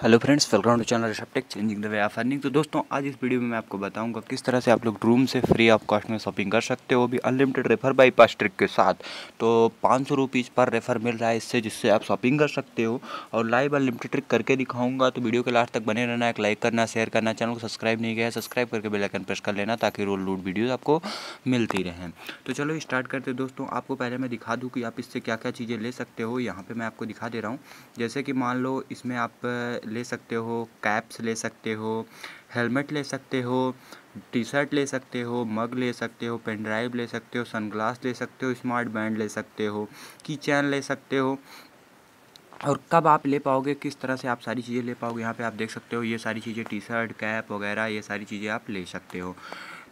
Hello friends welcome to channel Rishabh tech changing the way of earning तो दोस्तों, आज इस वीडियो में मैं आपको बताऊँगा किस तरह से आप लोग रूम से फ्री ऑफ़ कॉस्ट में शॉपिंग कर सकते हो। भी unlimited refer bypass trick के साथ। तो पाँच सौ रुपीज़ पर रेफर मिल रहा है इससे, जिससे आप शॉपिंग कर सकते हो। और लाइव अनलिमिटेड ट्रिक करके दिखाऊँगा। तो वीडियो के लास्ट तक बने रहना, एक लाइक करना शेयर करना। चैनल को सब्सक्राइब नहीं किया सब्सक्राइब करके बेलाइकन प्रेस कर लेना, ताकि रोल लूट वीडियो आपको मिलती रहें। तो चलो स्टार्ट करते दोस्तों, आपको पहले मैं दिखा दूँ कि आप इससे क्या क्या चीज़ें ले सकते हो। यहाँ पर मैं आपको दिखा दे रहा हूँ। जैसे कि मान लो, इसमें आप ले सकते हो कैप्स ले सकते हो हेलमेट ले सकते हो टी शर्ट ले सकते हो मग ले सकते हो पेन ड्राइव ले सकते हो सनग्लास ले सकते हो स्मार्ट बैंड ले सकते हो की चैन ले सकते हो और कब आप ले पाओगे किस तरह से आप सारी चीज़ें ले पाओगे यहाँ पे आप देख सकते हो ये सारी चीज़ें टी शर्ट कैप वगैरह ये सारी चीज़ें आप ले सकते हो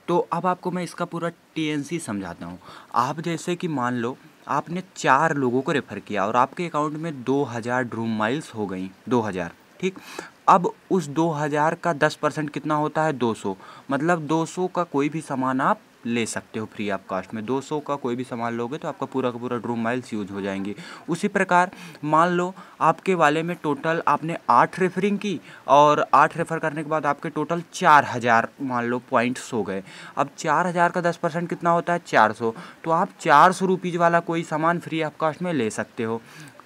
तो अब आपको मैं इसका पूरा टीएनसी समझाता हूँ आप जैसे कि मान लो आपने चार लोगों को रेफ़र किया और आपके अकाउंट में दो हज़ार ड्रूम माइल्स हो गई दो हज़ार ठीक? अब उस 2000 का 10 परसेंट कितना होता है? 200 मतलब 200 का कोई भी सामान आप ले सकते हो फ्री ऑफ़ कास्ट में। 200 का कोई भी सामान लोगे तो आपका पूरा का पूरा ड्रूम माइल्स यूज़ हो जाएँगे। उसी प्रकार, मान लो आपके वाले में टोटल आपने आठ रेफरिंग की और आठ रेफर करने के बाद आपके टोटल चार हज़ार, मान लो पॉइंट्स हो गए। अब चार हज़ार का दस परसेंट कितना होता है? चार सौ। तो आप चार सौ रुपीज़ वाला कोई सामान फ्री ऑफ़ कास्ट में ले सकते हो।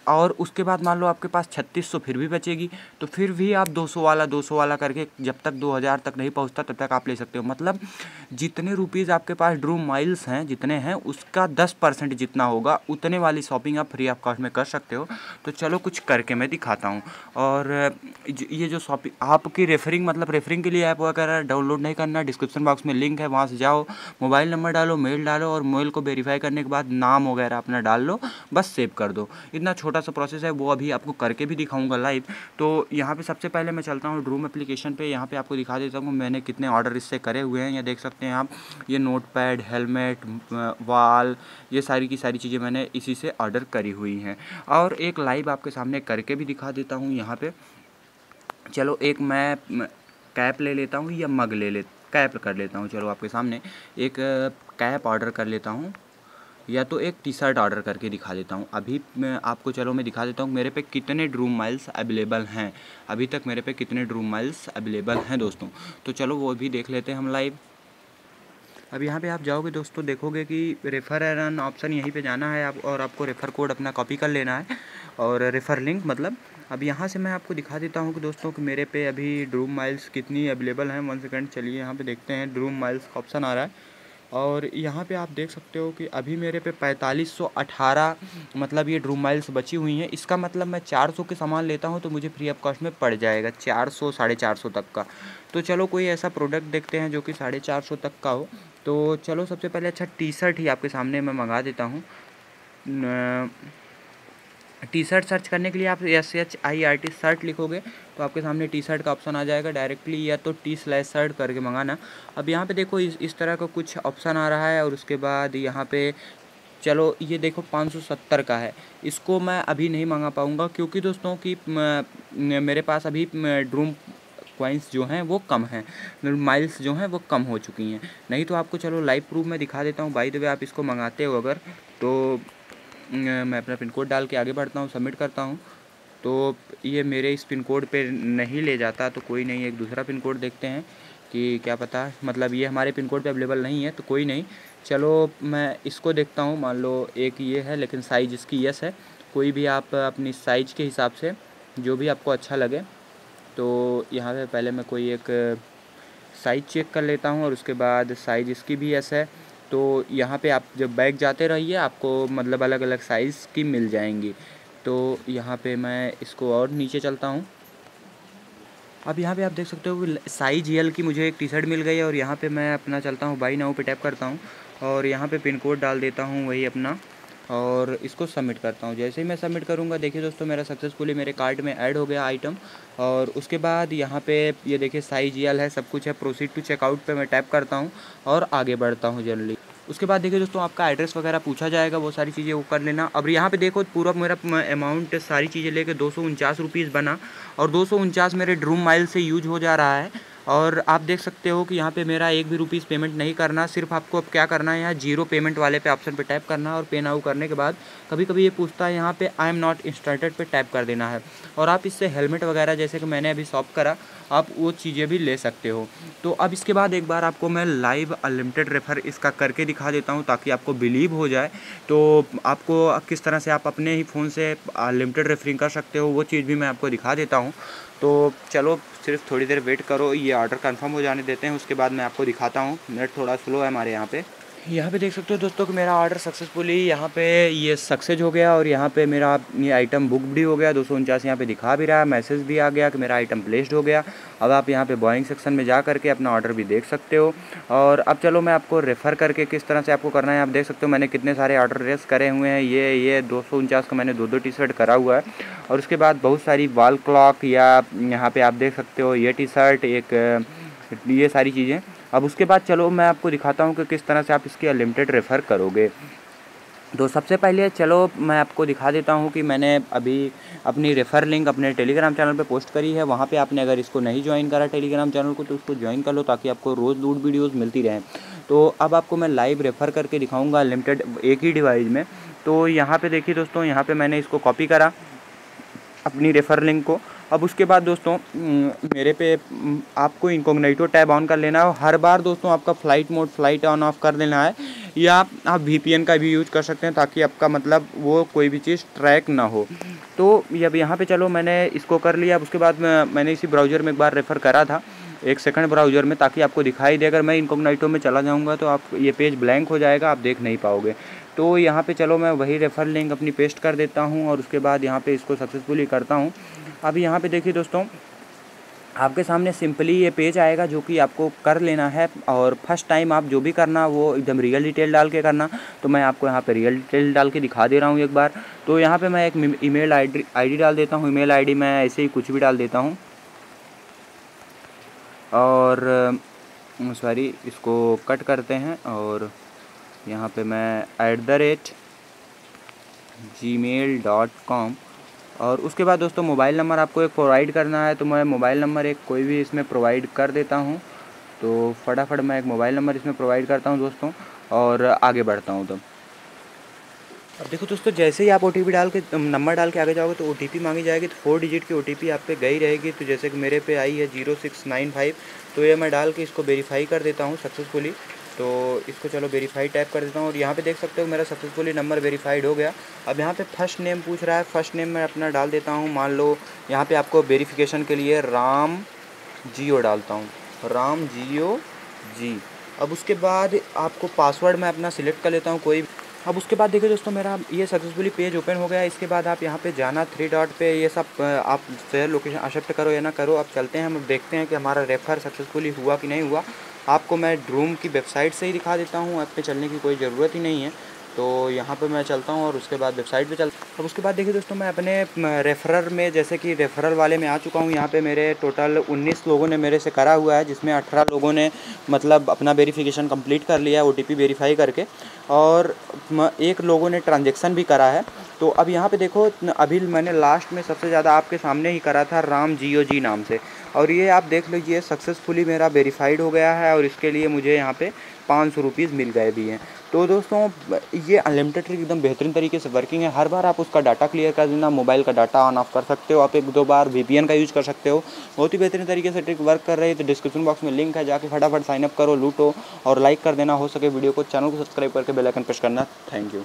और उसके बाद मान लो आपके पास छत्तीस सौ फिर भी बचेगी तो फिर भी आप दो सौ वाला, दो सौ वाला करके जब तक दो हज़ार तक नहीं पहुँचता, तब तक आप ले सकते हो। मतलब जितने रुपीज़ आपके पास ड्रूम माइल्स हैं, जितने हैं, उसका दस परसेंट जितना होगा, उतने वाली शॉपिंग आप फ्री ऑफ़ कॉस्ट में कर सकते हो। तो चलो कुछ करके मैं दिखाता हूँ। और ये जो शॉपिंग आपकी रेफरिंग मतलब रेफरिंग के लिए ऐप वगैरह डाउनलोड नहीं करना, डिस्क्रिप्शन बॉक्स में लिंक है, वहाँ से जाओ, मोबाइल नंबर डालो, मेल डालो और मेल को वेरीफाई करने के बाद नाम वगैरह अपना डाल लो, बस सेव कर दो। इतना छोटा सा प्रोसेस है, वो अभी आपको करके भी दिखाऊँगा लाइव तो यहाँ पे सबसे पहले मैं चलता हूँ ड्रूम एप्लीकेशन पे, यहाँ पे आपको दिखा देता हूँ मैंने कितने ऑर्डर इससे करे हुए हैं। या देख सकते हैं आप, ये नोट पैड हेलमेट वाल ये सारी की सारी चीज़ें मैंने इसी से ऑर्डर करी हुई हैं। और एक लाइव आपके सामने करके भी दिखा देता हूँ यहाँ पर चलो एक मैं कैप ले लेता हूँ या मग ले ले कैप कर लेता हूँ। चलो आपके सामने एक कैप ऑर्डर कर लेता हूँ। या तो एक टी शर्ट ऑर्डर करके दिखा देता हूँ। अभी मैं आपको, चलो मैं दिखा देता हूँ, मेरे पे कितने ड्रूम माइल्स अवेलेबल हैं। अभी तक मेरे पे कितने ड्रूम माइल्स अवेलेबल हैं दोस्तों? तो चलो वो भी देख लेते हैं हम लाइव अब यहाँ पे आप जाओगे दोस्तों, देखोगे कि रेफ़र रन ऑप्शन यहीं पे जाना है आप, और आपको रेफ़र कोड अपना कॉपी कर लेना है, और रेफ़र लिंक मतलब। अब यहाँ से मैं आपको दिखा देता हूँ कि दोस्तों कि मेरे पे अभी ड्रूम माइल्स कितनी अवेलेबल हैं। वन सेकेंड चलिए यहाँ पे देखते हैं ड्रूम माइल्स का ऑप्शन आ रहा है। और यहाँ पे आप देख सकते हो कि अभी मेरे पे पैंतालीस सौ अठारह मतलब ये ड्रूम माइल्स बची हुई हैं। इसका मतलब मैं चार सौ के सामान लेता हूँ तो मुझे फ्री ऑफ़ कॉस्ट में पड़ जाएगा, चार सौ, साढ़े चार सौ तक का। तो चलो कोई ऐसा प्रोडक्ट देखते हैं जो कि साढ़े चार सौ तक का हो। तो चलो सबसे पहले अच्छा टी शर्ट ही आपके सामने मैं मंगा देता हूँ। टी शर्ट सर्च करने के लिए आप S H I R T shirt लिखोगे तो आपके सामने टी शर्ट का ऑप्शन आ जाएगा डायरेक्टली या तो टी स्लैश शर्ट करके मंगाना। अब यहाँ पे देखो इस इस तरह का कुछ ऑप्शन आ रहा है और उसके बाद यहाँ पे चलो, ये देखो 570 का है। इसको मैं अभी नहीं मंगा पाऊँगा क्योंकि दोस्तों कि मेरे पास अभी ड्रूम क्वाइंस जो हैं वो कम हैं माइल्स जो हैं वो कम हो चुकी हैं। नहीं तो आपको चलो लाइव प्रूफ में दिखा देता हूँ। बाई द वे आप इसको मंगाते हो अगर तो मैं अपना पिन कोड डाल के आगे बढ़ता हूँ सबमिट करता हूँ। तो ये मेरे इस पिन कोड पे नहीं ले जाता तो कोई नहीं, एक दूसरा पिन कोड देखते हैं कि क्या पता मतलब ये हमारे पिन कोड पे अवेलेबल नहीं है तो कोई नहीं। चलो, मैं इसको देखता हूँ, मान लो एक ये है, लेकिन साइज़ इसकी यस है। कोई भी आप अपनी साइज़ के हिसाब से, जो भी आपको अच्छा लगे तो यहाँ पे पहले मैं कोई एक साइज़ चेक कर लेता हूँ, और उसके बाद साइज़ इसकी भी यस है। तो यहाँ पे आप जब बैग जाते रहिए, आपको मतलब अलग अलग साइज़ की मिल जाएँगी। तो यहाँ पे मैं इसको और नीचे चलता हूँ। अब यहाँ पे आप देख सकते हो साइज़ यल की मुझे एक टी शर्ट मिल गई है और यहाँ पे मैं अपना चलता हूँ बाई नाउ पे टैप करता हूँ और यहाँ पे पिन कोड डाल देता हूँ, वही अपना। और इसको सबमिट करता हूँ। जैसे ही मैं सबमिट करूँगा, देखिए दोस्तों, मेरा सक्सेसफुली मेरे कार्ट में ऐड हो गया आइटम और उसके बाद यहाँ पे ये देखिए साइज़ यल है, सब कुछ है। प्रोसीड टू चेकआउट पे मैं टैप करता हूँ और आगे बढ़ता हूँ जनरली उसके बाद देखिए दोस्तों, आपका एड्रेस वगैरह पूछा जाएगा, वो सारी चीज़ें वो कर लेना। अब यहाँ पे देखो, पूरा मेरा अमाउंट सारी चीज़ें लेके दो सौ बना और दो सौ उनचास मेरे ड्रूम माइल से यूज़ हो जा रहा है। और आप देख सकते हो कि यहाँ पे मेरा एक भी रुपीज़ पेमेंट नहीं करना। सिर्फ़ आपको अब क्या करना है? यहाँ ज़ीरो पेमेंट वाले पे ऑप्शन पे टैप करना है और पे नाउ करने के बाद कभी कभी ये पूछता है, यहाँ पे आई एम नॉट इंस्टार्टेड पे टैप कर देना है। और आप इससे हेलमेट वगैरह जैसे कि मैंने अभी शॉप करा, आप वो चीज़ें भी ले सकते हो। तो अब इसके बाद एक बार आपको मैं लाइव अनलिमिटेड रेफ़र इसका करके दिखा देता हूँ ताकि आपको बिलीव हो जाए। तो आपको किस तरह से आप अपने ही फ़ोन से अनलिमिटेड रेफरिंग कर सकते हो, वो चीज़ भी मैं आपको दिखा देता हूँ। तो चलो सिर्फ़ थोड़ी देर वेट करो, ये ऑर्डर कंफर्म हो जाने देते हैं, उसके बाद मैं आपको दिखाता हूँ। नेट थोड़ा स्लो है हमारे यहाँ पे। यहाँ पे देख सकते हो दोस्तों कि मेरा ऑर्डर सक्सेसफुली यहाँ पे ये सक्सेस हो गया और यहाँ पे मेरा ये आइटम बुक भी हो गया। दो सौ उनचास यहाँ पर दिखा भी रहा है मैसेज भी आ गया कि मेरा आइटम प्लेस्ड हो गया। अब आप यहाँ पे बॉइंग सेक्शन में जा करके अपना ऑर्डर भी देख सकते हो। और अब चलो मैं आपको रेफ़र करके किस तरह से आपको करना है। आप देख सकते हो मैंने कितने सारे ऑर्डर रेस करे हुए हैं। ये ये दो सौ उनचास का मैंने दो दो टी शर्ट करा हुआ है। और उसके बाद बहुत सारी वॉल क्लॉक या यहाँ पर आप देख सकते हो ये टी शर्ट एक, ये सारी चीज़ें। अब उसके बाद चलो मैं आपको दिखाता हूँ कि किस तरह से आप इसकी अनलिमिटेड रेफ़र करोगे। तो सबसे पहले चलो मैं आपको दिखा देता हूँ कि मैंने अभी अपनी रेफ़र लिंक अपने टेलीग्राम चैनल पे पोस्ट करी है। वहाँ पे आपने अगर इसको नहीं ज्वाइन करा टेलीग्राम चैनल को तो उसको ज्वाइन कर लो ताकि आपको रोज़ लूट वीडियोज़ मिलती रहें। तो अब आपको मैं लाइव रेफ़र करके दिखाऊँगा लिमिटेड एक ही डिवाइस में। तो यहाँ पर देखिए दोस्तों, यहाँ पर मैंने इसको कॉपी करा अपनी रेफ़र लिंक को। अब उसके बाद दोस्तों मेरे पे आपको इनकोगनाइटो टैब ऑन कर लेना है हर बार दोस्तों आपका flight mode flight on off कर देना है या आप वीपीएन का भी यूज़ कर सकते हैं ताकि आपका मतलब वो कोई भी चीज़ ट्रैक ना हो। तो अब यहाँ पे चलो, मैंने इसको कर लिया। अब उसके बाद मैंने इसी ब्राउज़र में एक बार रेफ़र करा था, एक सेकंड ब्राउज़र में, ताकि आपको दिखाई दे। अगर मैं इनकोगनाइटो में चला जाऊँगा तो आप, ये पेज ब्लैंक हो जाएगा, आप देख नहीं पाओगे। तो यहाँ पे चलो मैं वही रेफ़र लिंक अपनी पेस्ट कर देता हूँ और उसके बाद यहाँ पे इसको सक्सेसफुली करता हूँ। अब यहाँ पे देखिए दोस्तों, आपके सामने सिंपली ये पेज आएगा जो कि आपको कर लेना है और फ़र्स्ट टाइम आप जो भी करना वो एकदम रियल डिटेल डाल के करना। तो मैं आपको यहाँ पे रियल डिटेल डाल के दिखा दे रहा हूँ एक बार। तो यहाँ पे मैं एक ईमेल आईडी डाल देता हूँ। ईमेल आईडी मैं ऐसे ही कुछ भी डाल देता हूँ। और सॉरी इसको कट करते हैं और यहाँ पे मैं at the rate Gmail dot com और उसके बाद दोस्तों मोबाइल नंबर आपको एक प्रोवाइड करना है तो मैं मोबाइल नंबर एक कोई भी इसमें प्रोवाइड कर देता हूँ। तो फटाफट मैं एक मोबाइल नंबर इसमें प्रोवाइड करता हूँ दोस्तों और आगे बढ़ता हूँ तो। अब देखो दोस्तों, जैसे ही आप ओटीपी डाल के नंबर डाल के आगे जाओगे तो ओटीपी मांगी जाएगी तो फोर डिजिट की ओटीपी आप पे गई रहेगी। तो जैसे कि मेरे पे आई है ज़ीरो सिक्स नाइन फाइव तो ये मैं डाल के इसको वेरीफाई कर देता हूँ सक्सेसफुली तो इसको चलो वेरीफाई टाइप कर देता हूँ और यहाँ पे देख सकते हो मेरा सक्सेसफुली नंबर वेरीफाइड हो गया। अब यहाँ पे फ़र्स्ट नेम पूछ रहा है। फ़र्स्ट नेम मैं अपना डाल देता हूँ। मान लो यहाँ पे आपको वेरीफिकेशन के लिए राम जियो डालता हूँ। राम जियो जी। अब उसके बाद आपको पासवर्ड मैं अपना सिलेक्ट कर लेता हूँ कोई अब उसके बाद देखिए दोस्तों मेरा ये सक्सेसफुली पेज ओपन हो गया। इसके बाद आप यहाँ पे जाना थ्री डॉट पे। ये सब आप शेयर लोकेशन एक्सेप्ट करो या ना करो। अब चलते हैं। हम देखते हैं कि हमारा रेफर सक्सेसफुली हुआ कि नहीं हुआ। आपको मैं ड्रूम की वेबसाइट से ही दिखा देता हूँ, ऐप पे चलने की कोई ज़रूरत ही नहीं है। तो यहाँ पर मैं चलता हूँ और उसके बाद वेबसाइट पे चलता अब उसके बाद देखिए दोस्तों, मैं अपने रेफरर में, जैसे कि रेफरल वाले में आ चुका हूँ। यहाँ पे मेरे टोटल 19 लोगों ने मेरे से करा हुआ है, जिसमें 18 लोगों ने मतलब अपना वेरिफिकेशन कंप्लीट कर लिया है, ओ वेरीफाई करके। और एक लोगों ने ट्रांजेक्शन भी करा है। तो अब यहाँ पे देखो अभी मैंने लास्ट में सबसे ज़्यादा आपके सामने ही करा था राम जियो जी नाम से। और ये आप देख लीजिए सक्सेसफुली मेरा वेरीफाइड हो गया है और इसके लिए मुझे यहाँ पे पाँच सौ रुपीज़ मिल गए भी हैं। तो दोस्तों, ये अनलिमिटेड ट्रिक एकदम बेहतरीन तरीके से वर्किंग है। हर बार आप उसका डाटा क्लियर कर देना मोबाइल का डाटा ऑन ऑफ़ कर सकते हो, आप एक दो बार वीपीएन का यूज़ कर सकते हो। बहुत ही बेहतरीन तरीके से ट्रिक वर्क कर रही है। तो डिस्क्रिप्शन बॉक्स में लिंक है, जाके फटाफट साइनअप करो, लूटो और लाइक कर देना। हो सके वीडियो को, चैनल को सब्सक्राइब करके बेलाइकन प्रेस करना। Thank you